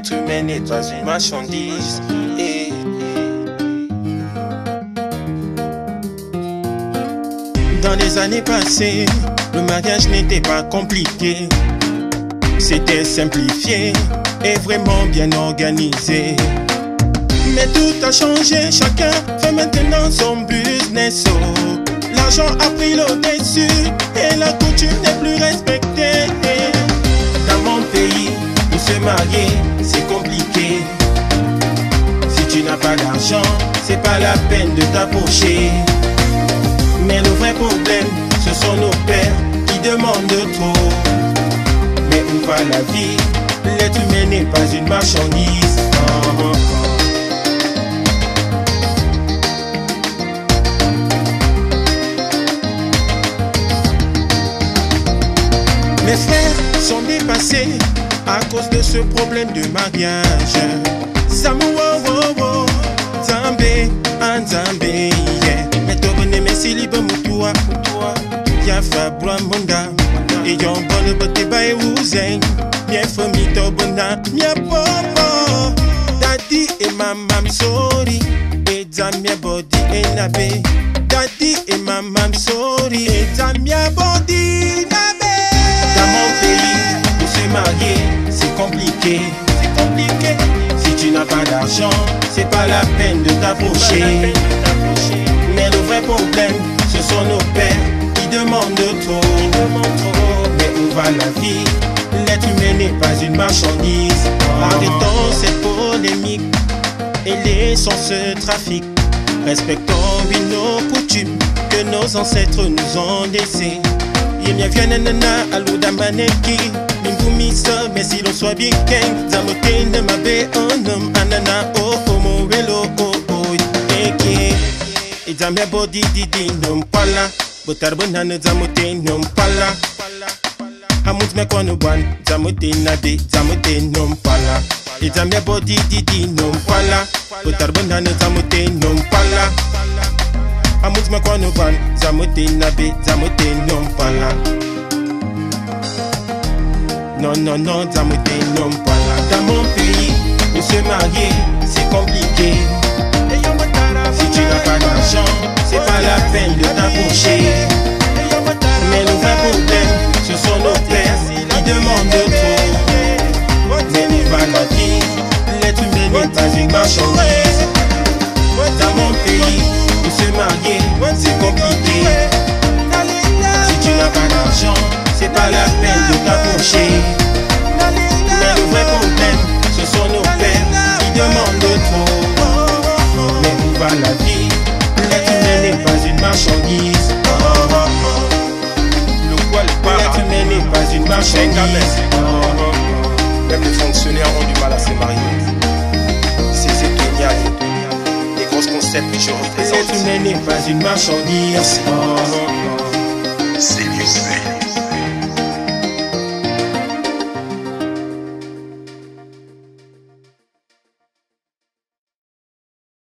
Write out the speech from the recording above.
L'être humain n'est pas une marchandise. Et Dans les années passées, le mariage n'était pas compliqué. C'était simplifié et vraiment bien organisé. Mais tout a changé, chacun fait maintenant son business. Oh. L'argent a pris le dessus et la coutume n'est plus respectée. Dans mon pays, pour se marier, c'est compliqué. Si tu n'as pas d'argent, c'est pas la peine de t'approcher. Mais le vrai problème, ce sont nos pères qui demandent trop. Mais où va la vie? L'être humain n'est pas une marchandise. Mes frères sont dépassés à cause de ce problème de mariage. Samu wo wo wo, Zambe, Anzambe, yeah. Mais tobone me siliba mutua, mutua. Ya fabra monda, et yon bonne bote bae wuzen. Mien fami tobona, mia popo. Daddy et maman, I'm sorry. Et mia body et nabe. Daddy et maman, I'm sorry. Compliqué. C'est compliqué. Si tu n'as pas d'argent, c'est pas la peine de t'approcher. Mais le vrai problème, ce sont nos pères qui demandent trop. Mais où va la vie? L'être humain n'est pas une marchandise. Arrêtons cette polémique et laissons ce trafic. Respectons oui, nos coutumes que nos ancêtres nous ont laissées. Yemia viene nana aluda maneki kumisa mesilo swa bikeng zamukende mabe onum anana ofomo welo oo eke izambe bodi didi num pala. Botarbunhanu zamute num pala. Hamut mekwanu ban zamute nade zamute num pala. Izambe bodi didi num pala. Botarbunhanu zamute num pala. Hamut mekwanu ban zamute nabe zamute num pala. Non non non Zamote non pala Dans mon pays Pour se marier C'est compliqué. Si tu n'as pas d'argent C'est pas la peine de t'approcher. Mais le vrai problème Ce sont nos pères Qui demandent trop. Mais la vie L'être humain n'est pas une marchandise que je L'être représente. humain n'est pas une marchandise. C'est mieux.